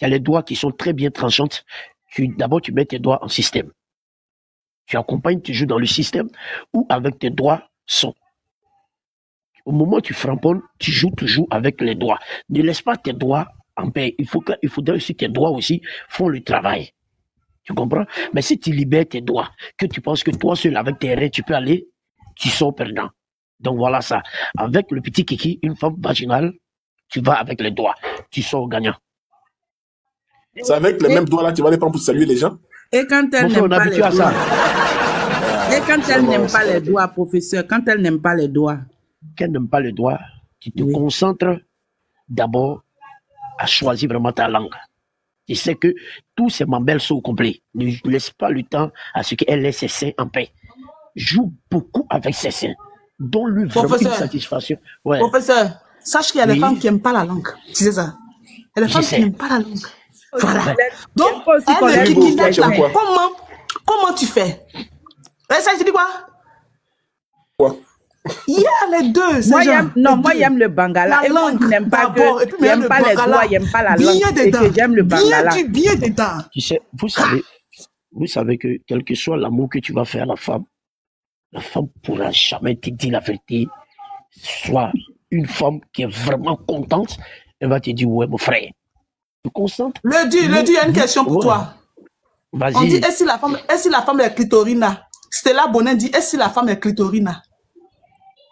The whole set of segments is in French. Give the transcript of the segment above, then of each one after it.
Il y a les doigts qui sont très bien tranchantes. Tu, d'abord, tu mets tes doigts en système. Tu accompagnes, tu joues dans le système ou avec tes doigts sont. Au moment où tu frapponnes, tu joues toujours avec les doigts. Ne laisse pas tes doigts en paix. Il faut que, il faudrait aussi que tes doigts aussi font le travail. Tu comprends? Mais si tu libères tes doigts, que tu penses que toi seul avec tes reins, tu peux aller, tu sors perdant. Donc voilà ça. Avec le petit kiki, une femme vaginale, tu vas avec les doigts, tu sors gagnant. C'est avec les mêmes doigts là, tu vas les prendre pour saluer les gens. Et quand elle n'aime pas les doigts, et quand elle n'aime pas les doigts, professeur, quand elle n'aime pas les doigts, Qu'elle n'aime pas le doigt, tu te Oui. concentres d'abord à choisir vraiment ta langue. Tu sais que tous ces mamelles sont au complet. Ne laisse pas le temps à ce qu'elle laisse ses seins en paix. Joue beaucoup avec ses seins. Donne-lui vraiment une satisfaction. Ouais. professeur, sache qu'il y a des Oui. femmes qui n'aiment pas la langue. Tu sais ça? Il y a des femmes qui n'aiment pas la langue. Voilà. Donc, elle, aime qui beaucoup, kidnappe j'aime là, comment, comment tu fais? Eh, ça, je dis quoi? Quoi? Il y a les deux. Moi, j'aime, non, Les moi, j'aime le bangala. La et moi, langue, qui n'aime pas d'abord, et que, puis j'aime le pas les bangala. doigts, j'aime pas la langue. Bien Et dedans. que j'aime le bangala. Bien, du- bien dedans. Tu sais, vous savez, vous savez que quel que soit l'amour que tu vas faire à la femme, la femme pourra jamais te dire la vérité. Soit une femme qui est vraiment contente, elle va te dire, ouais, mon frère, tu Le dit, le dit, il y a une question pour Ouais. toi. On dit, est-ce que la femme, que la femme est clitorina? Stella Bonin dit, est-ce que la femme est clitorina?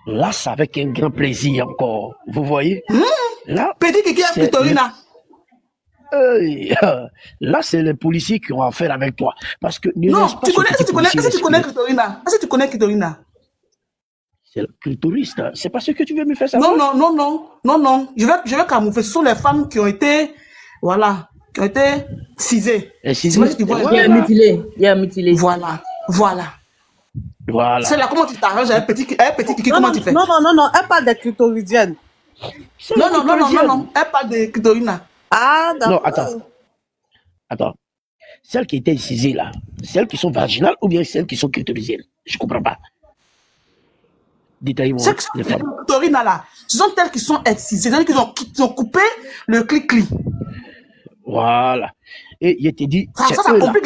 Là, c'est avec un grand plaisir encore. Vous voyez? Là, Petit Kiki est clitorina. euh, là, c'est les policiers qui ont affaire avec toi. Parce que Non, tu connais, est-ce que tu connais, est-ce que tu connais clitorina? Est-ce que tu connais clitorina? C'est le clitoriste. C'est pas ce que tu veux me faire Non, savoir? non, non, non, non, non. Je vais, je vais camoufler. Ce sont les femmes qui ont été, voilà, qui ont été moi qui vois. Il y a un mutilé. Il y a un mutilé. Voilà, voilà. Voilà. C'est là, comment tu t'arranges avec petit, avec petit Kiki, Non, comment non, tu fais? non, non, non, non, elle parle des clitoridiennes. Non, non, non, non, non, non. Elle parle de clitorina. Ah, d'accord. Non, attends. Attends. Celles qui étaient incisées là, celles qui sont vaginales ou bien celles qui sont clitorisiennes Je comprends pas. Détaillez-moi C'est que les les femmes. clitorina là, ce sont elles qui sont excisées, c'est-à-dire qu'ils ont, qu'ils ont coupé le clic-clic. Voilà. Et il te dit, Ça, c'est ça, eux complique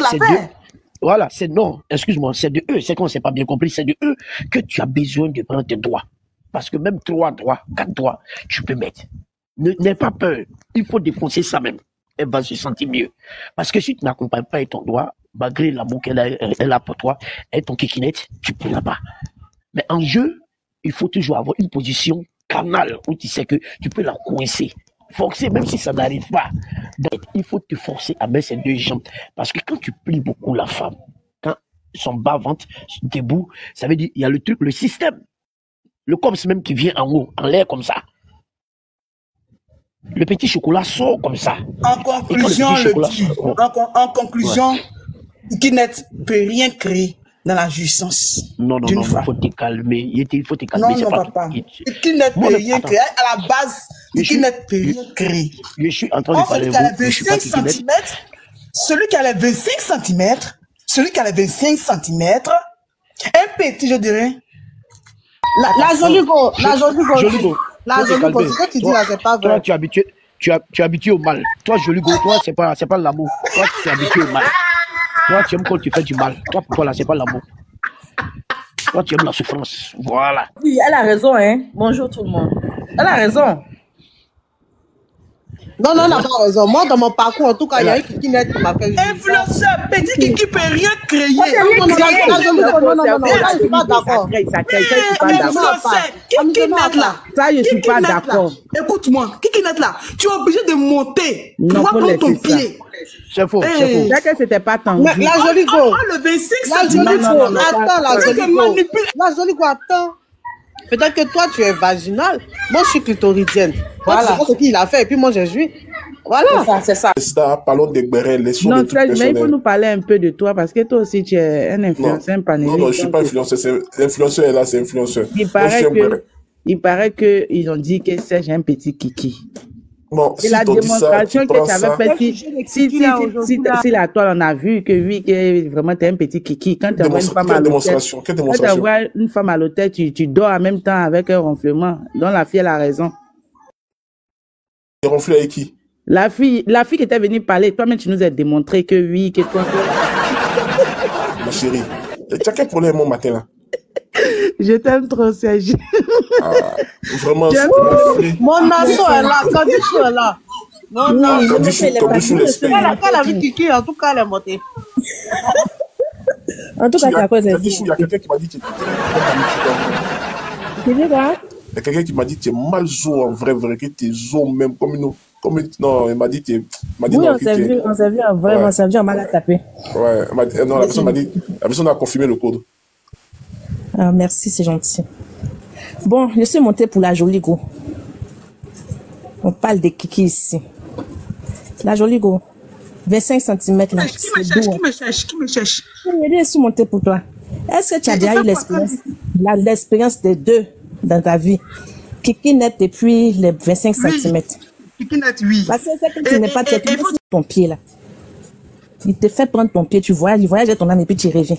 voilà, c'est non, excuse-moi, c'est de eux, c'est qu'on s'est pas bien compris, c'est de eux que tu as besoin de prendre tes doigts. Parce que même trois doigts, quatre doigts, tu peux mettre. Ne- N'aie pas peur. Il faut défoncer ça même. Elle va se sentir mieux. Parce que si tu n'accompagnes pas ton doigt, malgré l'amour qu'elle a, elle- elle a pour toi, et ton kikinette, tu ne pourras pas. Mais en jeu, il faut toujours avoir une position canale où tu sais que tu peux la coincer. Forcer, même si ça n'arrive pas. Donc, il faut te forcer à mettre ses deux jambes. Parce que quand tu plies beaucoup la femme, quand son bas-ventre debout, ça veut dire, il y a le truc, le système. Le corps même qui vient en haut, en l'air comme ça. Le petit chocolat sort comme ça. En conclusion, le chocolat dit, sort, en, con- en conclusion, Guinette peut rien créer dans la jouissance Non, non, non, il faut te calmer. Il faut te calmer. Non, non, pas papa. le- rien attends. créer. À la base, Guinette peut rien créer. Je suis en train En de parler celui de qui a les Je suis pas 25 kikinette. cm, celui qui a les 25 cm, celui qui a les 25 cm, un petit, je dirais. La, la jolie go, la jolie go. Joli go. La jolie go, ce que tu dis Toi- là, c'est pas Toi, vrai. tu es habitué, tu, as- tu es habitué au mal. Toi, joli go, toi, c'est pas, c'est pas l'amour. Toi, tu es habitué au mal. Toi, tu aimes quand tu fais du mal. Toi, pour toi, là, c'est pas l'amour. Toi, tu aimes la souffrance. Voilà. Oui, elle a raison, hein. Bonjour tout le monde. Elle a raison. Non, non, on n'a pas raison. Moi, dans mon parcours, en tout cas, il y a eu qui qui m'a fait. Influenceur, petit Kiki peut rien créer. Non, non, non, non, non, non, non, non, là, je je suis pas d'accord. Influenceur, net là. Ça, je suis pas d'accord. Écoute-moi, net là, tu es obligé de monter. Non, Tu vas prendre ton pied. C'est faux, c'est Hey. que c'était pas tendu. Mais la jolie go. Oh, le 25 La jolie non, go. non, non, Attends, la jolie go. La jolie go, attends. Peut-être que toi, tu es vaginale. Moi, je suis clitoridienne. Voilà. C'est ce qu'il a fait. Et puis, moi, j'ai joui. Voilà. C'est ça, c'est ça. Parlons des bérets, Non, les trucs Serge, mais il faut nous parler un peu de toi parce que toi aussi, tu es un Non, influenceur, un panéliste. non, non, je suis pas influenceur. c'est- Influenceur est là, c'est influenceur. Il je paraît que, il paraît que ils ont dit que Serge est un petit kiki. Bon, Et si la ça, démonstration tu que tu avais faite, si, si, si, si, si, si la toile, on a vu que oui, que vraiment tu es un petit kiki. Quand tu vois une femme à l'hôtel, quand tu vois une femme à l'hôtel, tu, tu dors en même temps avec un ronflement. Donc la fille, elle a raison. J'ai ronflé avec qui? La fille, la fille qui était venue parler, toi-même, tu nous as démontré que oui, que toi, Ma chérie, tu as quel problème mon matin là? Je t'aime trop, Serge. Ah, Vraiment. Mon asso est là, Kadichou est là. Mon Oui, asso. Quand Bichou- quand Bichou l'espère. Elle a qu'elle a vu Kiki, en tout cas, elle est montée. En tout cas, c'est à cause de Quand Bichou, Il y a quelqu'un qui m'a dit que tu es Tu dis quoi? Il y a quelqu'un qui m'a dit que tu es mal zo en vrai, vrai, que tu es zo même comme une. Comme non, il m'a dit que tu es- il m'a dit Oui, non, on s'est tu es- vu, on s'est vu, en vrai, Ouais. on s'est vu, on m'a tapé. Ouais, elle m'a dit- non, la personne m'a dit, la personne a confirmé le code. Ah, merci, c'est gentil. Bon, je suis montée pour la jolie go. On parle de Kiki ici. La jolie go. 25 cm là. Qui me cherche, qui me cherche, qui me cherche? Je suis montée pour toi. Est-ce que tu as déjà eu l'expérience, l'expérience des deux dans ta vie? Kiki net depuis les 25 Oui. cm. Kiki net, oui. Parce que c'est que tu n'es pas, tu ton pied là. Il te fait prendre ton pied, tu voyages, il voyage avec ton âme et puis tu reviens.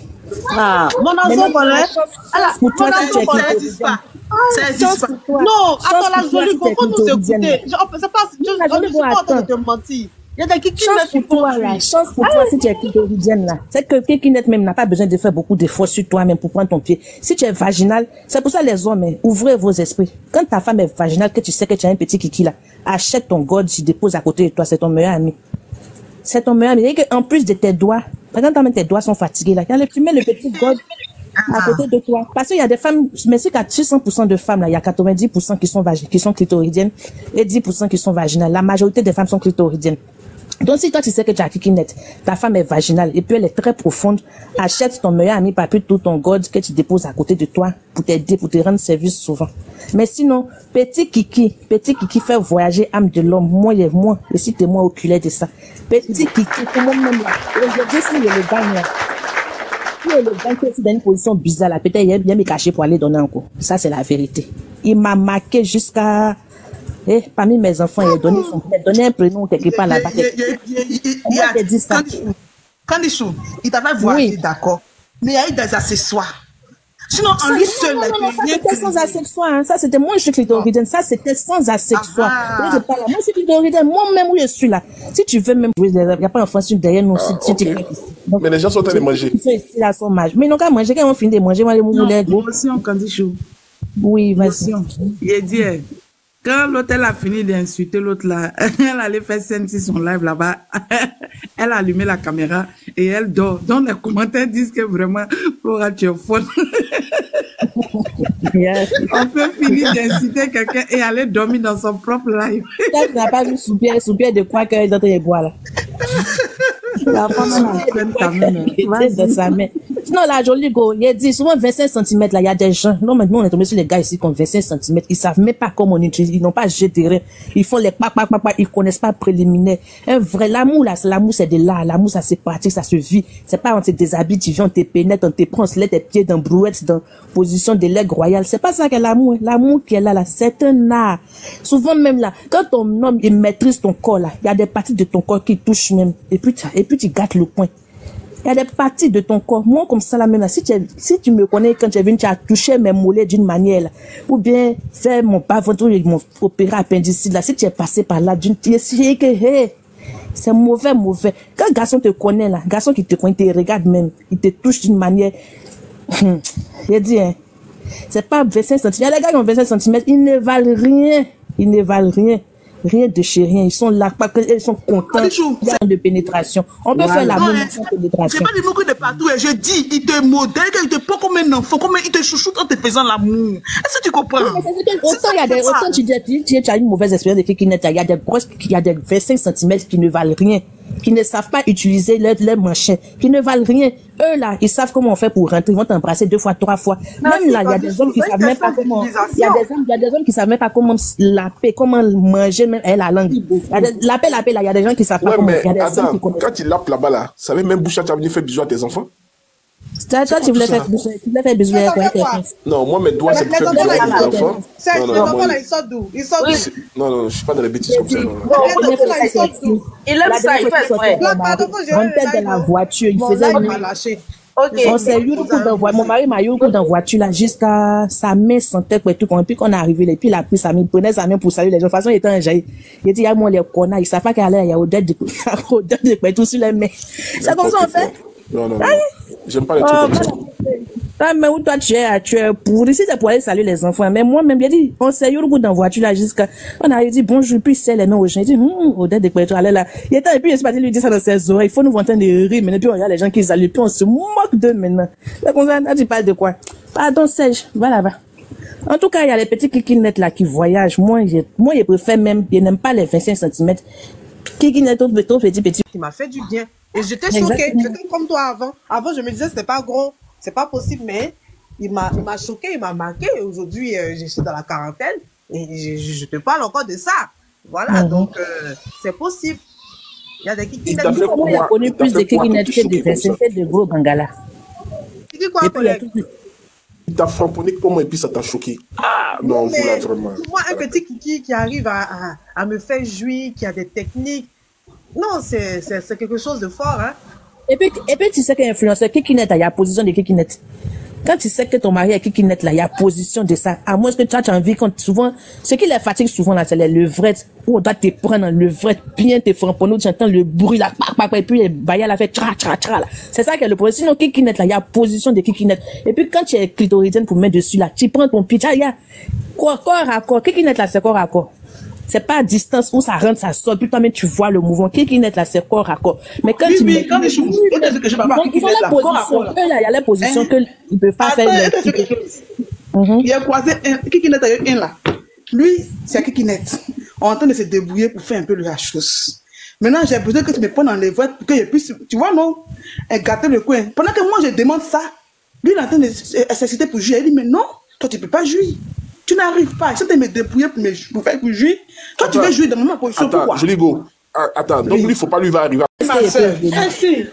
Ah, mon asso Maintenant, connaît. la chance- Elle a- pour toi, mon si asso tu es connaît. Ça existe pas. Toi. Non, Chance attends, la pour toi jolie si go, tu es faut nous écouter. C'est pas, je, jolie ne suis pas en train de te mentir. Il y a des Kiki Chance qui pour font toi, là. Chance pour toi si tu es clitoridienne, là. C'est que quelqu'un même n'a pas besoin de faire beaucoup d'efforts sur toi-même pour prendre ton pied. Si tu es vaginal, c'est pour ça les hommes, hein, ouvrez vos esprits. Quand ta femme est vaginale, que tu sais que tu as un petit kiki là, achète ton god, tu déposes à côté de toi, c'est ton meilleur ami. C'est ton meilleur ami. En plus de tes doigts, exemple, tes doigts sont fatigués là, quand tu mets le petit god à côté de toi. Parce qu'il y a des femmes, mais c'est qu'à 600% de femmes là, il y a 90% qui sont qui sont clitoridiennes et 10% qui sont vaginales. La majorité des femmes sont clitoridiennes. Donc, si toi, tu sais que tu as kiki net, ta femme est vaginale et puis elle est très profonde, achète ton meilleur ami par tout ton god que tu déposes à côté de toi pour t'aider, pour te rendre service souvent. Mais sinon, petit kiki, petit kiki fait voyager âme de l'homme, moi et moi, et si t'es moi oculaire de ça. Petit kiki, comment même là, aujourd'hui, si il le gagne là, si le gagne c'est dans une position bizarre là, peut-être il vient me cacher pour aller donner un coup. Ça, c'est la vérité. Il m'a marqué jusqu'à, eh, parmi mes enfants, il a donné son, il a donné un prénom quelque part là-bas. Il a- On dit ça. Candichou, il t'avait voyagé, Oui. d'accord. Mais il y a eu des accessoires. Sinon, en lui non, seul, non, non, il non, ça c'était sans briser. accessoire. Hein. Ça c'était moi, je suis clitoridienne. Ça c'était sans accessoire. Ah. Moi, je parle là. Moi, je suis clitoridienne. Moi-même, où je suis là. Si tu veux même jouer, il n'y a pas un français derrière nous. si, si tu ok. veux ici. Donc, Mais les gens sont en train de manger. Ils sont ici, là, sont mages. Mais ils n'ont qu'à manger. Quand ils ont fini de manger, ils vont aller. Non, moi aussi, on candichou. Oui, vas-y. Il a dit, quand l'autre elle a fini d'insulter l'autre là, elle allait faire scène sur son live là-bas. elle a allumé la caméra et elle dort. Donc les commentaires disent que vraiment, Flora, tu es folle. On peut finir d'insulter quelqu'un et aller dormir dans son propre live. Tu n'as pas vu sous-pierre, sous-pierre de quoi qu'elle est dans tes bois là. La femme elle de sa main. Sinon, la jolie go, il dit souvent 25 cm là, il y a des gens. Non, maintenant, on est tombé sur les gars ici qui ont 25 cm. Ils savent même pas comment on utilise. Ils n'ont pas rien. Ils font les pac, pac, pac, pac. Ils connaissent pas préliminaire. Un vrai, l'amour là, l'amour c'est de là. L'amour ça se pratique, ça se vit. C'est pas on te déshabille, tu viens, on te pénètre, on te prend, on se lève tes pieds dans brouette, dans position de l'aigle royal. C'est pas ça que l'amour. L'amour qui est là, là, c'est un art. Souvent même là, quand ton homme, il maîtrise ton corps là, il y a des parties de ton corps qui touchent même. Et puis, et puis tu gâtes le point. Il y a des parties de ton corps. Moi, comme ça, là, même, si tu, es- si tu me connais quand tu es venu, tu as touché mes mollets d'une manière, là, ou bien fait mon bas ventre, mon opéré appendicite, là, si tu es passé par là, d'une, tu es que, hey, c'est mauvais, mauvais. Quand un garçon te connaît, là, garçon qui te connaît, il te regarde même, il te touche d'une manière, il dit, hein, c'est pas 25 cm. Il y a des gars qui ont 25 cm, ils ne valent rien. Ils ne valent rien. Rien de chez rien. Ils sont là, parce qu'ils sont contents. Il de pénétration. On peut faire la même hein, sans pénétration. pas dit beaucoup de partout et je dis, il te modèle, il te prend comme un enfant, comme un- il te chouchoute en te faisant l'amour. Est-ce que tu comprends? Mais c'est que- C'est Autant il y a des, c'est autant tu dis, tu, tu, tu as une mauvaise expérience de filles Il y a des grosses, il y a des 25 cm qui ne valent rien, qui ne savent pas utiliser leur, leur machin, qui ne valent rien. Eux, là, ils savent comment on fait pour rentrer. Ils vont t'embrasser deux fois, trois fois. Même là, il y a pas des hommes qui savent même pas comment, il y a des hommes, il y a des hommes qui savent même pas comment laper, comment manger même, eh, la langue. Il y a des- Laper, laper, là, il y a des gens qui savent pas Ouais, comment, mais il y a des hommes attends, qui connaissent. quand il lappe là-bas, là, ça veut même boucher, tu as venu faire bisous à tes enfants? Toi, toi, tu voulais faire, tu voulais faire bisous Mais avec tes. Non, moi, mes doigts, c'est pour Les faire ils mes sortent enfants. C'est Non, les non, là, ils sortent d'où? Ils sortent c'est- non, non, je suis pas dans les bêtises comme ça. non, non. Bon, pas ça, il aime La ça, il fait gérer rentrait le dans la voiture, il faisait live nuit. m'a lâché. Ok. On s'est eu le coup d'envoi. Mon mari m'a eu le coup d'en voiture là jusqu'à sa main sentait quoi et tout. Et puis qu'on est arrivé et puis il a pris sa main, il prenait sa main pour saluer les gens. De toute façon, il était un jaillit. Il dit, il y a moi les connards, il savait pas qu'il allait, il y a odeur de, de quoi tout sur les mains. C'est comme ça on fait. Non, non, non. J'aime pas les trucs Oh, comme ça. ah, mais où toi tu es, tu es pour ici, c'est pour aller saluer les enfants. Mais moi, même, bien dit, on s'est eu le coup d'en voiture là jusqu'à, on a dit bonjour, puis c'est les noms aux gens. Il dit, hum, quoi et tout, allez là. Il était, et puis, il est parti lui dire ça dans ses oreilles. Il faut nous entendre de rire, mais puis on regarde les gens qui saluent, puis on se moque d'eux maintenant. Comme ça, là, tu parles de quoi? Pardon, Serge, va là-bas. En tout cas, il y a les petits kikinettes là qui voyagent. Moi, je, moi, je préfère même, je n'aime pas les 25 cm. Kikinettes, trop, trop petit, petit. qui m'a fait du bien. Et j'étais choquée. J'étais comme toi avant. Avant, je me disais, c'était pas gros, c'est pas possible, mais il m'a, il m'a choqué, il m'a marqué. Aujourd'hui, euh, je suis dans la quarantaine et je, te parle encore de ça. Voilà, Mhm. donc euh, c'est possible. Il y a des qui Il quoi connu plus de kikinettes que de choquer comme ça 25 que de gros bangala. Tu dis quoi, a collègue Il t'a framponné comment et puis ça t'a choqué? Ah, non, vous là, Mais vraiment. moi, un petit kiki qui arrive à, à, à me faire jouir, qui a des techniques, non, c'est, quelque chose de fort, hein. Et puis, et puis tu sais qu'un influenceur, kikinette, il y a position de kikinette. Quand tu sais que ton mari est kikinette, là, il y a position de ça. À moins que toi, tu as envie, quand souvent, ce qui les fatigue souvent, là, c'est les levrettes, où on doit te prendre en levrette, bien te où tu entends le bruit, là, et puis les bailles, là, fait tra, tra, tra, là. C'est ça qui est le problème. Sinon, kikinette, là, il y a position de kikinette. Et puis, quand tu es clitoridienne pour mettre dessus, là, tu prends ton pied, il y a corps, corps à corps. Kikinette, là, c'est corps à corps. C'est pas à distance où ça rentre, ça sort, puis toi-même tu vois le mouvement. Kikinette, là, c'est corps à corps. Mais quand Oui, tu oui, quand les choses, peut-être que je parle pas ils ont kikinette, la position. Eux, là, il y a la position Hein? que ils peuvent pas faire. Mhm. Il a croisé un, Kikinette avec un là. Lui, c'est Kikinette. On est en train de se débrouiller pour faire un peu la chose. Maintenant, j'ai besoin que tu me prennes dans les voies pour que je puisse, tu vois, non, euh, gâter le coin. Pendant que moi, je demande ça, lui, il est en train de s- s'exciter pour jouer. Il dit, mais non, toi, tu peux pas jouer. Tu n'arrives pas. J'essaie de me débrouiller pour, me, pour faire pour jouer. Toi, tu Attends. veux jouer dans ma position. Attends, Pourquoi? Je dis go. Ah, Attends, donc lui, faut pas lui va arriver. C'est comme ça, en C'est un fait.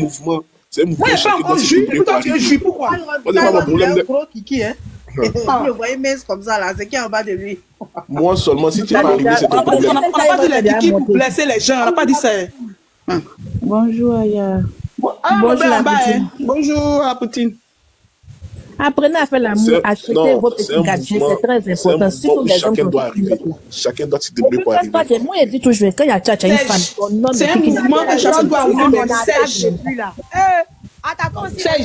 mouvement. C'est un mouvement. Moi, je chacun encore doit jouer. s'équilibrer Toi, pour tu jouer. Pourquoi? Moi, c'est pas mon problème un de- gros kiki, hein. Vous le voyez mince comme ça, là, c'est qui est en bas de lui? Moi seulement, si tu es pas arrivé, c'est On ton n'a pas dit- on problème. n'a pas dit les kikis pour blesser les gens. On n'a pas dit ça. Bonjour, Aya. Ah, Bonjour, la Poutine. hein. Bonjour à Poutine. Apprenez à faire l'amour, achetez non, vos c'est petits gadgets, c'est très important. mouvement Surtout les hommes chacun doit arriver. Chacun doit se débrouiller pour arriver. moi, je dis toujours, quand il y a, as une femme, ton homme, C'est un mouvement que chacun doit arriver, mais sèche. Sèche.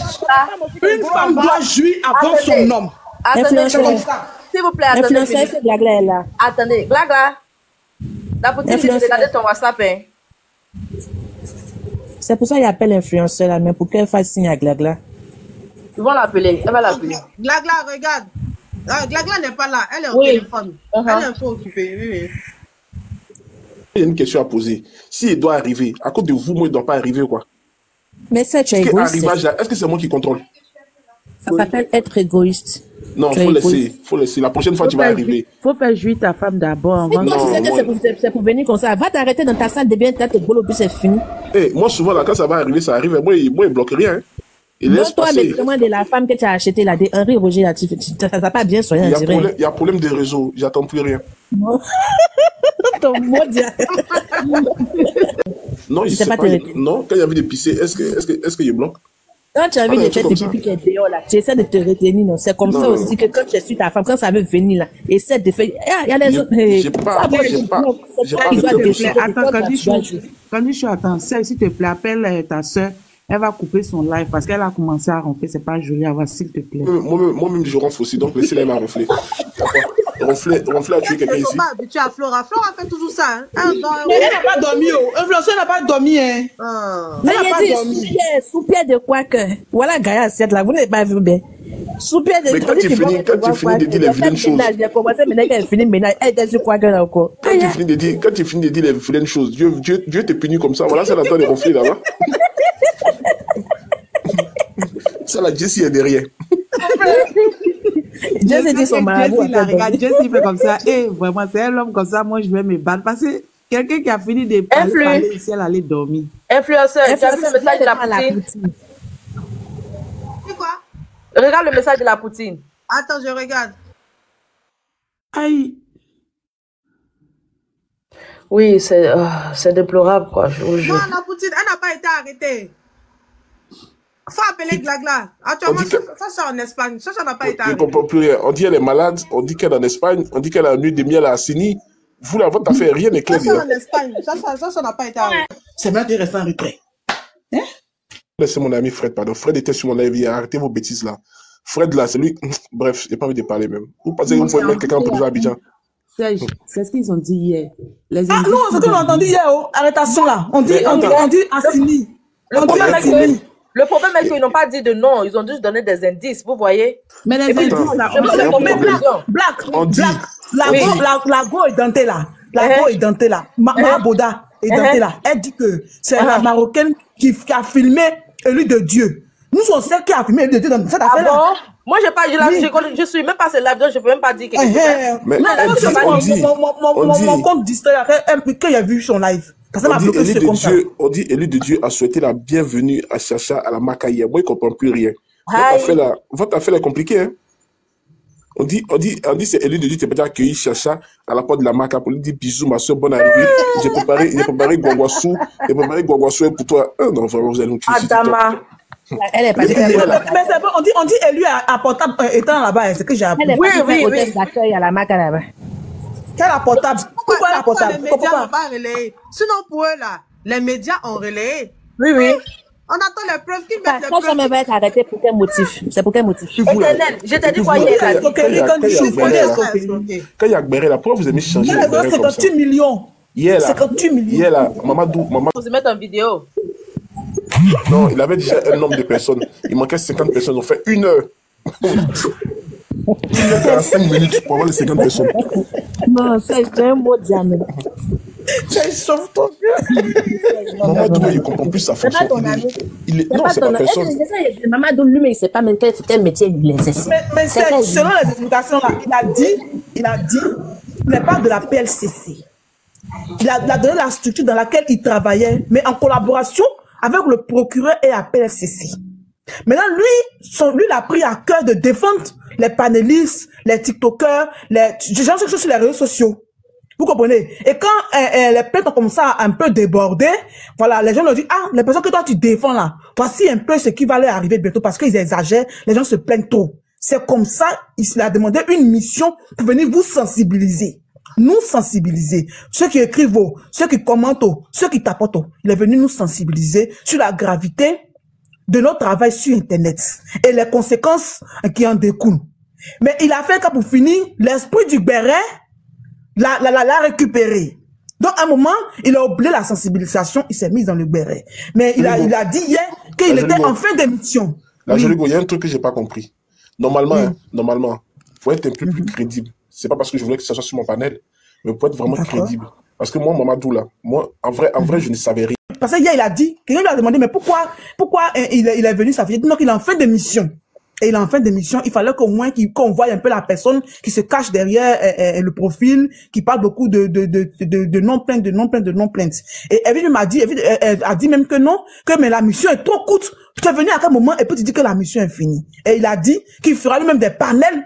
Une femme doit jouir avant son homme. Attendez, Influenceur. s'il vous plaît, attendez. L'influenceur, Philippe. c'est Glagla là. Attendez, Glagla. La poutine, j'ai Influenceur. regardé ton WhatsApp, hein. C'est pour ça qu'il appelle l'influenceur là, mais pour qu'elle fasse signe à Glagla. Ils vont l'appeler. Elle va l'appeler. Glagla, regarde. Ah, Glagla n'est pas là, elle est au Oui. téléphone. Uh-huh. Elle est un peu occupée, oui, oui. Il y a une question à poser. S'il doit arriver, à cause de vous, moi, il ne doit pas arriver, quoi. Mais ça, tu es Est-ce que, égoïste. est-ce que c'est moi qui contrôle? Ça s'appelle être égoïste. Non, Tu faut laisser. faut laisser. La prochaine fois, Faut tu vas arriver. faut faire jouir ta femme d'abord avant quand Non, tu sais que c'est pour, venir comme ça, va t'arrêter dans ta salle de bien, t'as tes boulot, puis c'est fini. Eh, moi, souvent, là, quand ça va arriver, ça arrive. Moi, il, moi, il bloque rien. hein. Non, toi, mais comment de la femme que tu as achetée là, de Henri Roger là, tu tu- ça t'a pas bien soigné, Il y, y a problème de réseau. J'attends plus rien. Non. Ton mot dit- Non, sait pas pas. non, quand il y a envie de pisser, est-ce que, est-ce que, est-ce qu'il bloque? Quand tu as envie Ah, de faire tes comme pipi qui est dehors là, tu essaies de te retenir, non? C'est comme Non, ça non, aussi non. que quand tu suis ta femme, quand ça veut venir là, essaie de faire. Ah, il y a les J'ai- autres. j'ai pas- j'ai pas- j'ai pas Attends, quand attends, jouer. quand tu attends, Celle, s'il te plaît, appelle euh, ta soeur. Elle va couper son live parce qu'elle a commencé à ronfler. C'est pas joli à voir, s'il te plaît. Moi-même, moi-même, je ronfle aussi, donc laissez-les m'a ronfler. Ronfler, ronfler a tué quelqu'un Ils ici. sont pas habitués à Flora. Flora fait toujours ça, hein. Elle Mais elle n'a pas dormi, oh. Influenceur n'a pas dormi, hein. Ah. Mais Elle a il pas dormi. sous-pierre de quoi que? Voilà, Gaïa, cette là, vous n'avez pas vu bien. Sous-pierre de Mais quand tu finis- quand tu finis de dire les vilaines choses. J'ai commencé maintenant qu'elle finit maintenant. Elle était sur quoi que là encore. Quand tu finis de dire, quand tu finis de dire les vilaines choses, Dieu, Dieu, Dieu te punit comme ça. Voilà, c'est la temps de ronfler là-bas. Ça, la Jessie est derrière. S'est dit son marabout. Jessie, la regarde. Jessie fait comme ça. Et vraiment, c'est un homme comme ça, moi, je vais me battre. Parce que quelqu'un qui a fini de parler, parler ici, elle allait dormir. Influenceur, tu as vu le message de la poutine? C'est quoi? Regarde le message de la poutine. Attends, je regarde. Aïe. Oui, c'est euh, c'est déplorable, quoi. Je vous Non, jure. la poutine, elle n'a pas été arrêtée. Faut appeler Glagla. Actuellement, On dit que- ça, ça, c'est en Espagne. Ça, ça n'a pas été arrêté. comprends plus rien. On dit qu'elle est malade, on dit qu'elle est en Espagne, on dit qu'elle a un nuit de miel à Assini. Vous, là, votre affaire, rien n'est Ça, clair. c'est là. en Espagne. Ça, ça, ça, ça n'a pas été arrêté. C'est bien de rester en retrait. Laissez mon ami Fred, pardon. Fred était sur mon live hier. Arrêtez vos bêtises là. Fred là, c'est lui. Bref, j'ai pas envie de parler même. Vous pensez que vous pouvez mettre quelqu'un en prison à Abidjan? Serge, c'est ce qu'ils ont dit hier. Les Ah non, c'est ce qu'on a entendu hier, oh, arrêtation là. On dit, on dit, on dit Assini. On dit Assini. Le problème est qu'ils n'ont pas dit de non, ils ont juste donné des indices, vous voyez. Mais les puis, indices, là, je on sait Black, Black, On dit. Black, la Oui. go, la, la go est dentée là. La Uh-huh. go est dentée là. Ma, Ma Boda est Uh-huh. dentée là. Elle dit que c'est la Uh-huh. Marocaine qui, qui a filmé Élu de Dieu. Nous, on sait qui a filmé Élu de Dieu dans cette Ah affaire là. bon? Moi, j'ai pas, je, je, je suis même pas live, donc je peux même pas dire quelque chose. Mais mon- dit, mon- mon- mon- on mon- dit. mon compte distrait quand quand il a vu son live. Parce On dit, ce de. Dieu, on dit Élu de Dieu a souhaité la bienvenue à Chacha à la Macaïa. Moi, je comprends plus rien. Votre affaire, est compliquée, hein. On dit, on dit, on dit, c'est Élu de Dieu qui a peut-être accueilli Chacha à la porte de la Maca pour lui dire bisous, ma soeur, bonne arrivée. J'ai préparé, j'ai préparé Guaguassou, j'ai préparé Guaguassou pour toi. Non, vraiment, vous allez nous. Adama. Elle est partie Mais elle c'est bon, on dit, on dit élu à, à portable euh, étant là-bas, hein, c'est que j'ai appris. elle est Oui, oui, oui. d'accueil à la Maca là-bas. Quelle à portable? Pourquoi, Pourquoi la pourquoi les portable? médias n'ont pas relayé? Sinon, pour eux, là, les médias ont relayé. Oui, oui. On attend les preuves Ça mettent les ça preuves. jamais va être arrêté pour quel motif? C'est pour quel motif? Éternel, je t'ai dit quoi là, hier quand il y a- a Gbéré, là, a pourquoi vous Elle comme ça. 58 millions. Hier, là, 58 millions. hier, là, Mamadou, Mamadou, Vous mettre en vidéo. Non, il avait déjà un nombre de personnes. Il manquait 50 personnes. On fait une heure. une heure 45 minutes pour avoir les 50 personnes. Non, c'est c'est un mot diamant. Ça sauve ton vieux. Mamadou, il comprend plus sa fonction. ton Il est, il non, pas c'est pas Est-ce personne. que c'est ça, il- il sait pas même quel, quel métier il exerce. Mais, selon les explications là, il a dit, il a dit, il n'est pas de la PLCC. Il a, il a donné la structure dans laquelle il travaillait, mais en collaboration avec le procureur et la PLCC. Maintenant, lui, lui, il a pris à cœur de défendre les panélistes, les TikTokers, les gens qui sont sur les réseaux sociaux. Vous comprenez? Et quand euh, euh, les plaintes ont commencé à un peu déborder, voilà, les gens ont dit, ah, les personnes que toi tu défends là, voici un peu ce qui va leur arriver bientôt parce qu'ils exagèrent, les gens se plaignent trop. C'est comme ça, il a demandé une mission pour venir vous sensibiliser. Nous sensibiliser. Ceux qui écrivent, ceux qui commentent, ceux qui tapotent, il est venu nous sensibiliser sur la gravité de notre travail sur Internet et les conséquences qui en découlent. Mais il a fait que pour finir, l'esprit du béret l'a, l'a, l'a, l'a récupéré. Donc, à un moment, il a oublié la sensibilisation, il s'est mis dans le béret. Mais il a, il a dit hier qu'il était en fin d'émission. Là, Oui. il y a un truc que j'ai pas compris. Normalement, hein, normalement, faut être un peu plus crédible. C'est pas parce que je voulais que ça soit sur mon panel, mais pour être vraiment crédible. Parce que moi, Mamadou, là, moi, en vrai, en vrai, je ne savais rien. Parce que hier, il a dit, quelqu'un lui a demandé, mais pourquoi, pourquoi euh, il, est- il est venu, ça fait donc il est en fin d'émission. Et il est en fin d'émission, il fallait qu'au moins qu'il- qu'on voie un peu la personne qui se cache derrière euh, euh, le profil, qui parle beaucoup de, de, de, de, de non-plaintes, de non-plaintes, de non-plaintes. Et Evie m'a dit, Evie euh, a dit même que non, que mais la mission est trop courte. Tu es venu à quel moment et puis tu dis que la mission est finie. Et il a dit qu'il fera lui-même des panels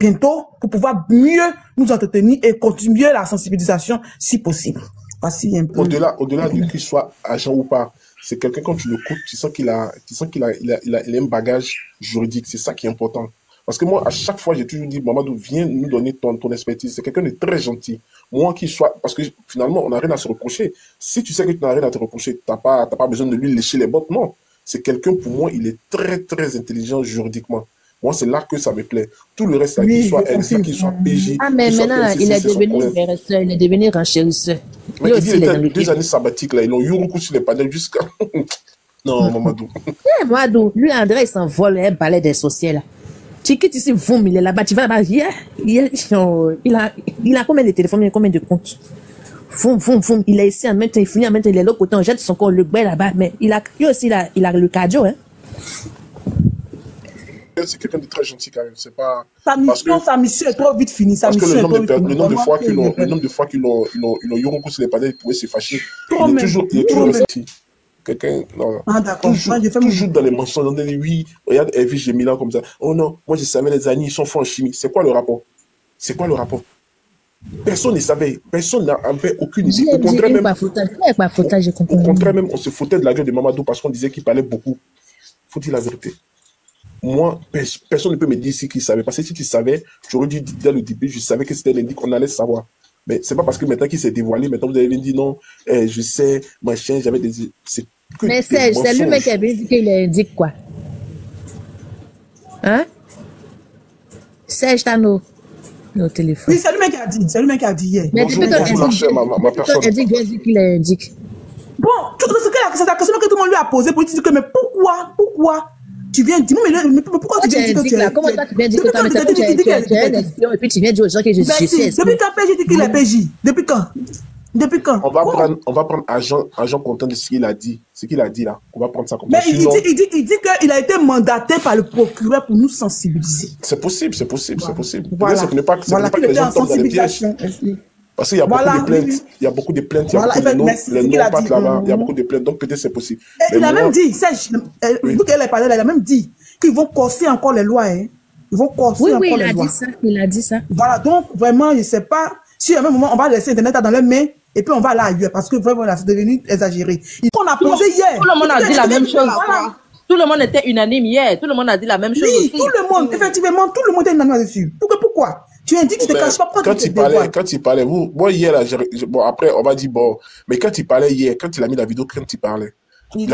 bientôt pour pouvoir mieux nous entretenir et continuer la sensibilisation si possible. Voici un peu. Au-delà, au-delà de qu'il soit agent ou pas, c'est quelqu'un quand tu le coupes, tu sens qu'il a, tu sens qu'il a, il a, il a, il a un bagage juridique. C'est ça qui est important. Parce que moi, à chaque fois, j'ai toujours dit, Mamadou, viens nous donner ton, ton expertise. C'est quelqu'un de très gentil. Moi qui soit, parce que finalement, on n'a rien à se reprocher. Si tu sais que tu n'as rien à te reprocher, t'as pas, t'as pas besoin de lui lécher les bottes. Non. C'est quelqu'un, pour moi, il est très, très intelligent juridiquement. Moi, c'est là que ça me plaît. Tout le reste, Oui, qu'il soit RSA, qu'il soit PJ. Ah, mais maintenant, là, il est devenu guérisseur, il est devenu renchérisseur. Mais il il il était deux années sabbatiques, là. Ils l'ont eu sur les panels jusqu'à. non, Mamadou. Eh, Madou, lui, André, il s'envole, un balai des sorciers, là. Tu quittes ici, voum, il est là-bas, tu vas là-bas, yeah, yeah, il a, il a combien de téléphones, il a combien de comptes? Voum, voum, voum, il est ici en même temps, il finit en même temps, il est là l'autre côté, on jette son corps, le bain là-bas, mais il a, lui aussi, il a, il a le cardio, hein. C'est quelqu'un de très gentil, quand même. C'est pas. Sa Parce mission, que- sa mission est trop vite finie. Sa Parce que mission le nombre de, le nombre de Vraiment, fois qu'ils l'ont, le nombre de fois qu'ils l'ont, ils l'ont, ils l'ont eu recours sur les panels, ils pouvaient se fâcher. Il est toujours, il est toujours resté. Quelqu'un, non. Ah, d'accord. Toujours, toujours dans les mensonges, dans des oui, regarde, Evie, j'ai mis là comme ça. Oh non, moi je savais les années, ils sont forts en chimie. C'est quoi le rapport? C'est quoi le rapport? Personne ne savait, personne n'avait aucune idée. Au contraire, même, au contraire même, on se foutait de la gueule de Mamadou parce qu'on disait qu'il parlait beaucoup. faut dire la vérité? Moi, pers- personne ne peut me dire si qu'il savait. Parce que si tu savais, tu aurais dû dire dès le début, je savais que c'était lundi qu'on allait savoir. Mais c'est pas parce que maintenant qu'il s'est dévoilé, maintenant vous me dire non, eh, je sais, machin, j'avais des. C'est que Mais c'est lui-même mensonges. qui a bien dit qu'il indique quoi. Hein? Serge Tano. Au téléphone. Oui, c'est lui-même qui a dit. C'est lui-même qui a dit hier. Mais depuis qu'on bien dit qu'il indique. Bon, c'est la question que tout le monde lui a posée pour lui dire que, mais pourquoi, pourquoi tu viens dire, mais, mais, mais pourquoi tu viens dire que tu là, es. comment toi tu viens dire que tu es un espion et puis tu viens dire aux gens que je, je suis. Depuis quand PJ dit qu'il est PJ Depuis quand? Depuis quand? On va prendre, on va prendre agent, agent content de ce qu'il a dit. Ce qu'il a dit là. On va prendre ça comme Mais ça. il, Sinon, dit, il dit, il dit qu'il a été mandaté par le procureur pour nous sensibiliser. c'est possible, c'est possible, c'est possible. Voilà. C'est pour ne pas, Voilà pas que les gens tombent dans les pièges. Parce qu'il y a Voilà, beaucoup de plaintes. oui, oui. Il y a beaucoup de plaintes. Il y a Voilà, beaucoup de noms. Les noms là-bas. Il y a beaucoup de plaintes. Donc peut-être c'est possible. Et il a même dit, Serge, euh, Oui. vu qu'elle a parlé là, il a même dit qu'ils vont corser encore les lois. Hein. Ils vont corser Oui, encore oui, il les a lois. dit ça. Il a dit ça. Voilà, donc vraiment, je ne sais pas si à un moment on va laisser Internet dans leurs mains et puis on va aller ailleurs parce que vraiment là, c'est devenu exagéré. A Tout le- posé hier. tout le monde a dit la même chose. Voilà. Tout le monde était unanime hier. Tout le monde a dit la même chose Oui, tout le monde, effectivement, tout le monde est unanime dessus. Pourquoi, Tu indiques, tu te Ben, caches pas, pourquoi quand tu te il parlait, dévoiles quand il parlait, vous, moi hier là, bon après on va dire bon, mais quand il parlait hier, quand il a mis la vidéo, quand il parlait, Il-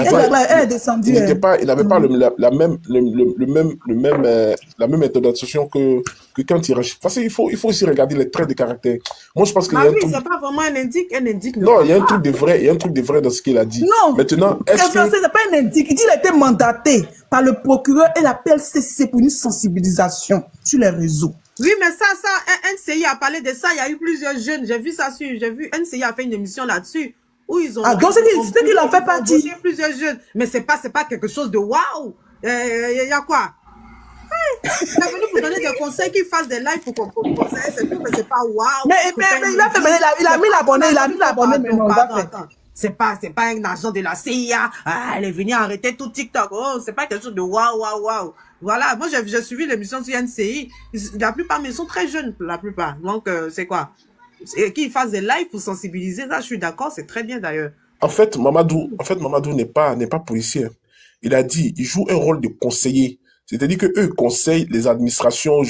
pas- il n'avait pas le, la, la même, le, le, le même, le même, euh, la même intonation que que quand il rach- Parce qu'il faut, il faut aussi regarder les traits de caractère. Moi je pense qu'il y Ah a un oui, truc. c'est pas vraiment un indique, un indique. Non, il y a un truc de vrai, il y a un truc de vrai dans ce qu'il a dit. Non. Maintenant, est-ce que c'est pas un indique? Il dit qu'il a été mandaté par le procureur et la PLCC pour une sensibilisation sur les réseaux. Oui, mais ça, ça, NCI a parlé de ça. Il y a eu plusieurs jeunes. J'ai vu ça sur, j'ai vu, NCI a fait une émission là-dessus où ils ont. Ah, donc c'est qu'il- c'est qu'il en fait partie. embauché plusieurs jeunes. Mais c'est pas, c'est pas quelque chose de waouh. Euh, Il y a quoi? Il est venu pour donner des conseils, qu'il fasse des lives pour qu'on pour conseiller, c'est tout, mais c'est pas waouh. Mais, mais, pas mais il a fait, il a, il a mis l'abonné, il a mis l'abonné, C'est pas, c'est pas un agent de la CIA. Ah, elle est venue arrêter tout TikTok. Oh, c'est pas quelque chose de waouh, waouh, waouh. Voilà. Moi, j'ai, suivi l'émission sur NCI. La plupart, mais ils sont très jeunes, la plupart. Donc, euh, c'est quoi? Qu'ils fassent des lives pour sensibiliser. Là, je suis d'accord. C'est très bien, d'ailleurs. En fait, Mamadou, en fait, Mamadou n'est pas, n'est pas policier. Il a dit, il joue un rôle de conseiller. C'est-à-dire que eux conseillent les administrations,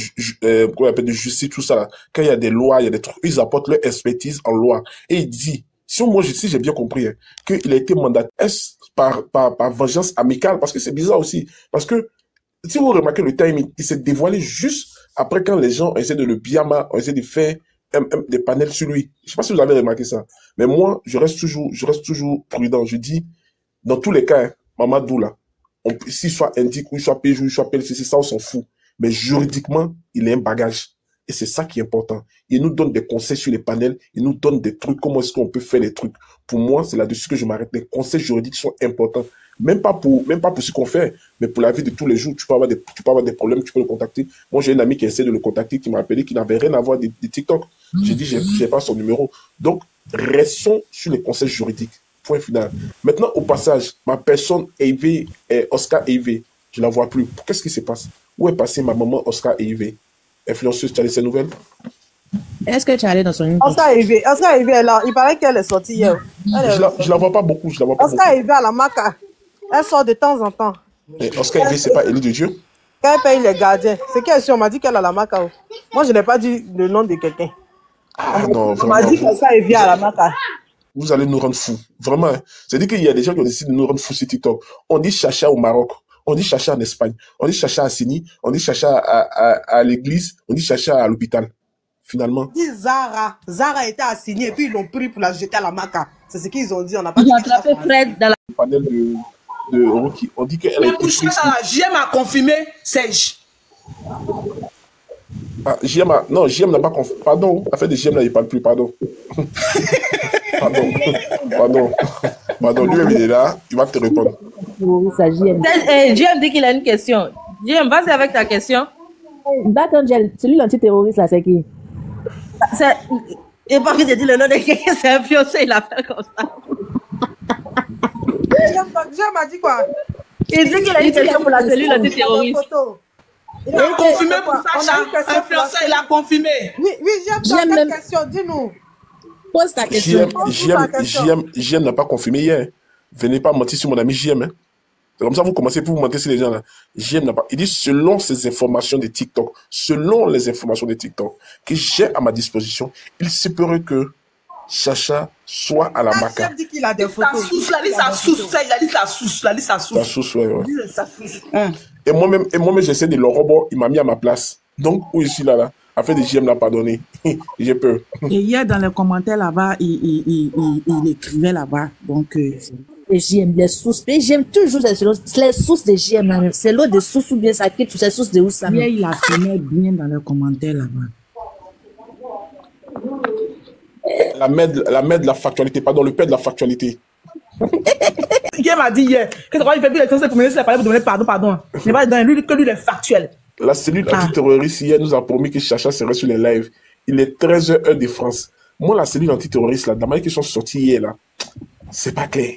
euh, qu'on de justice, tout ça. Quand il y a des lois, il y a des ils apportent leur expertise en loi. Et il dit, si moi, je- si j'ai bien compris, hein, qu'il a été mandaté par, par, par vengeance amicale, parce que c'est bizarre aussi. Parce que, si vous remarquez le timing, il s'est dévoilé juste après quand les gens essaient de le pyjama, ont essayé de faire un- un- des panels sur lui. Je sais pas si vous avez remarqué ça. Mais moi, je reste toujours, je reste toujours prudent. Je dis, dans tous les cas, hein, Mamadou là, s'il soit indique ou il soit PJ ou il soit PLCC, ça on s'en fout. Mais juridiquement, il a un bagage. Et c'est ça qui est important. Il nous donne des conseils sur les panels, il nous donne des trucs, comment est-ce qu'on peut faire les trucs. Pour moi, c'est là-dessus que je m'arrête. Les conseils juridiques sont importants. Même pas pour, même pas pour ce qu'on fait, mais pour la vie de tous les jours. Tu peux avoir des, tu peux avoir des problèmes, tu peux le contacter. Moi, j'ai un ami qui essaie de le contacter, qui m'a appelé, qui n'avait rien à voir des, des TikTok. J'ai dit, j'ai, pas son numéro. Donc, restons sur les conseils juridiques. Point final. Maintenant, au passage, ma personne Eve, Oscar Eve, je la vois plus. Qu'est-ce qui se passe? Où est passée ma maman Oscar Eve? Influenceuse, tu as laissé nouvelles? Est-ce que tu es allé dans son inbox? Oscar Eve, Oscar a- il paraît qu'elle est sortie hier. Elle est- Je la, je la vois pas beaucoup, je la vois pas Oscar beaucoup. Eve à la maca. Elle sort de temps en temps. Et Oscar Eve, c'est pas Élie de Dieu? Quand elle paye les gardiens, c'est qu'elle est sûre, on m'a dit qu'elle a la maca. oh. Moi, je n'ai pas dit le nom de quelqu'un. Ah non, On m'a vraiment. dit qu'Oscar Eve à la maca. vous allez nous rendre fous. Vraiment. hein. C'est-à-dire qu'il y a des gens qui ont décidé de nous rendre fous sur TikTok. On dit chacha au Maroc. On dit chacha en Espagne. On dit chacha à Sini. On dit chacha à, à, à l'église. On dit chacha à l'hôpital. Finalement. dit Zara. Zara était assignée et puis ils l'ont pris pour la jeter à la maca. C'est ce qu'ils ont dit. On n'a pas Ils dit ont attrapé. Fred dans la... Le panel de, de Rocky, on dit qu'elle a Mais été pour prise. JM a confirmé Serge. Ah, JM a, non, JM n'a pas conf... Pardon. Affaire de JM là, il parle plus. Pardon. pardon. Pardon. Pardon. Lui-même, il est là. Il va te répondre. Ça, JM. Eh, Jim dit qu'il a une question. Jim, vas-y avec ta question. Back Angel, celui l'antiterroriste là, c'est qui? C'est... Il n'a pas envie de dire le nom de quelqu'un, c'est un fiancé, il a fait comme ça. Jean m'a dit quoi? Il dit qu'il a une question pour la cellule antiterroriste. Il a confirmé pour a Sacha. pour Influenceur, la- il a confirmé. Oui, oui, Jean, tu as J'aime quelle même- question Dis-nous. Pose ta question. JM, JM, ta. JM, JM n'a pas confirmé hier. Venez pas mentir sur mon ami JM. Hein. C'est comme ça que vous commencez pour vous mentir sur les gens. J'aime pas. Il dit selon ces informations de TikTok, selon les informations de TikTok que j'ai à ma disposition, il se pourrait que Chacha soit à la Ah, maca. J'aime dit qu'il a des Ça photos. souce, la liste, ça souce. Ça, il a dit ça souce, la liste, ça La souce. sauce, ouais, ouais. Ça souce. Et moi-même, et moi-même, j'essaie de le robot, il m'a mis à ma place. Donc, où je suis là, là, afin de JM l'a pardonné. j'ai peur. Et hier, dans les commentaires là-bas, il, il, il, il, il écrivait là-bas. Donc, euh, Les JM, les sources. Mais j'aime toujours les sources, les sources de JM. même. C'est l'eau de sources ou bien ça quitte toutes ces sources de où ça. hier, il affirmait bien dans les commentaires là-bas. La mère, de- la mère de la factualité, pardon, le père de la factualité. Hier m'a dit hier que quand il fait plus les choses pour me laisser parler pour demander pardon, pardon. Il n'est pas dedans, lui, que lui, il est factuel. La cellule Ah. antiterroriste hier nous a promis que Chacha serait sur les lives. Il est 13h heure de France. Moi, la cellule antiterroriste, là, dans la manière qu'ils sont sortis hier, là, c'est pas clair.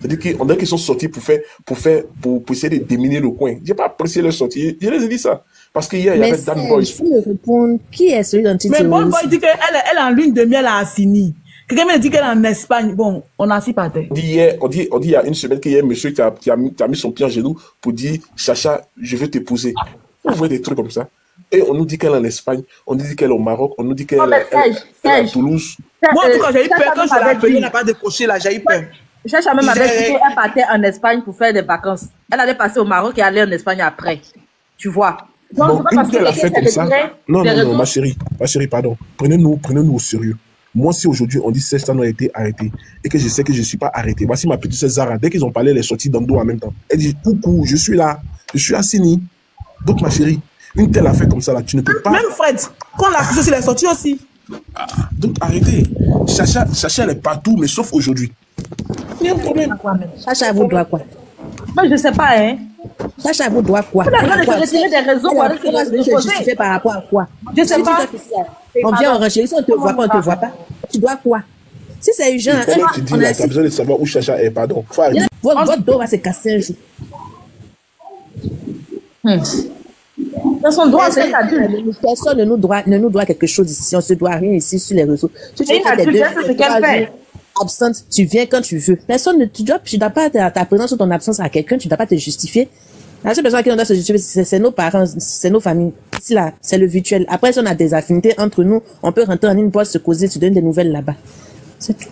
C'est-à-dire qu'on dirait qu'ils sont sortis pour faire, pour faire, pour, pour essayer de déminer le coin. J'ai pas apprécié leur sortie. Je les ai dit ça. Parce qu'hier, il y Mais avait Dan Boys. il faut me répondre. Qui est celui Mais d'antiterroriste bon, boy dit qu'elle elle est en lune de miel à Assini. Quelqu'un m'a dit qu'elle est en Espagne. Bon, on a assis par terre. On dit hier, on dit, on dit il y a une semaine qu'il y a un monsieur qui a, qui a, mis, qui a mis son pied en genou pour dire, Chacha, je veux t'épouser. Vous voyez des trucs comme ça. Et on nous dit qu'elle est en Espagne, on nous dit qu'elle est au Maroc, on nous dit qu'elle Oh, mais est à. Toulouse. Moi, en tout cas, j'ai eu peur quand je l'ai appelé, elle n'a pas décroché là, j'ai eu peur. Chacha même avait J'ai- dit qu'elle partait en Espagne pour faire des vacances. Elle allait passer au Maroc et aller en Espagne après. Tu vois. Donc, Bon, c'est pas une parce telle que affaire elle comme ça. Non, non, non, ma chérie, ma chérie, pardon. Prenez-nous, prenez-nous au sérieux. Moi, si aujourd'hui on dit Serge Tano a été arrêté et que je sais que je ne suis pas arrêté, voici ma petite sœur Zara. Dès qu'ils ont parlé, elle est sortie dans le dos en même temps. Elle dit Coucou, je suis là, je suis assigné. Donc, ma chérie, une telle affaire comme ça, là, tu ne peux pas. Même Fred, quand la couche, il est sorti aussi. Donc, arrêtez. Chacha, Chacha, elle est partout, mais sauf aujourd'hui. Un problème. Chacha vous doit quoi Moi, je sais pas, hein. Chacha vous doit quoi Elle a besoin de retirer des pour se justifier par rapport à quoi Je sais Si tu pas. On vient en renchérir, si on te voit pas, on te voit pas. Tu dois quoi Si c'est urgent, tu dis on là, a tu as besoin de savoir où Chacha est, pardon. Votre, votre dos va se casser un jour. Dans son droit, Personne, c'est adulte. personne ne nous doit, ne nous doit quelque chose ici. On se doit rien ici sur les réseaux. Si tu C'est faire des deux, elle sait ce qu'elle fait. Absente, tu viens quand tu veux. Personne ne, tu dois, tu dois pas ta, ta présence ou ton absence à quelqu'un, tu dois pas te justifier. La seule personne à qui on doit se justifier, c'est nos parents, c'est nos familles. Ici, là, c'est le virtuel. Après, si on a des affinités entre nous, on peut rentrer en une boîte, se causer, tu donnes des nouvelles là-bas. C'est tout.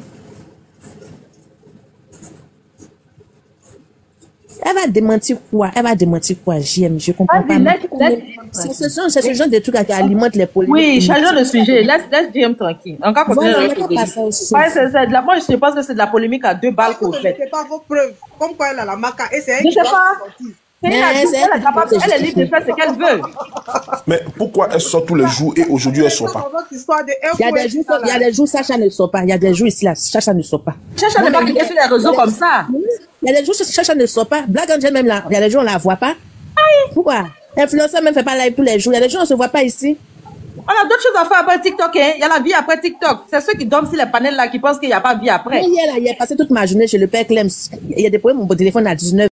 Elle va démentir quoi? Elle va démentir quoi? JM, je comprends pas. ce, ce genre de trucs qui alimentent les polémiques. Oui, changeons de sujet. Laisse, laisse JM tranquille. Encore continuer Voilà, le la, moi, je pense que c'est de la polémique à deux balles qu'on fait. ne pas vos preuves. Comme quoi elle a la maca. Et c'est elle Je qui sais elle elle est capable, elle est libre de faire ce qu'elle veut. Mais pourquoi elle sort tous les jours et aujourd'hui elle sort pas? Il y a des jours, il y a des jours, Sacha ne sort pas. Il y a des jours ici, là, Sacha ne sort pas. Chacha ne va pas quitter sur les réseaux comme ça. Il y a des jours, Sacha ne sort pas. Black Angel, même là, il y a des jours, on la voit pas. Pourquoi? Influenceur même fait pas live tous les jours. Il y a des jours, on se voit pas ici. On a d'autres choses à faire après TikTok, hein. Il y a la vie après TikTok. C'est ceux qui dorment sur les panels là qui pensent qu'il n'y a pas de vie après. Mais hier, là, il a passé toute ma journée chez le père Clem. Il y a des problèmes, mon téléphone à 19